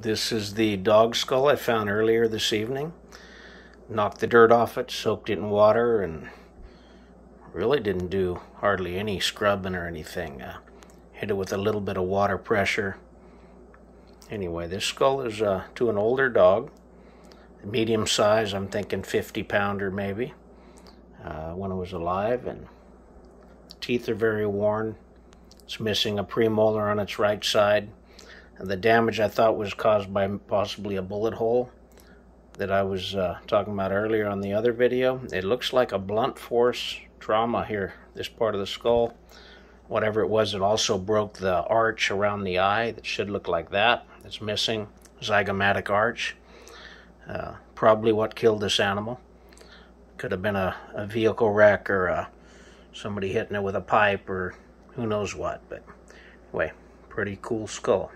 This is the dog skull I found earlier this evening. Knocked the dirt off it, soaked it in water, and really didn't do hardly any scrubbing or anything. Uh, hit it with a little bit of water pressure. Anyway, this skull is uh, to an older dog, medium size, I'm thinking 50 pounder maybe, uh, when it was alive, and teeth are very worn. It's missing a premolar on its right side the damage I thought was caused by possibly a bullet hole that I was uh, talking about earlier on the other video. It looks like a blunt force trauma here, this part of the skull. Whatever it was, it also broke the arch around the eye that should look like that. It's missing, zygomatic arch. Uh, probably what killed this animal. Could have been a, a vehicle wreck or uh, somebody hitting it with a pipe or who knows what. But anyway, pretty cool skull.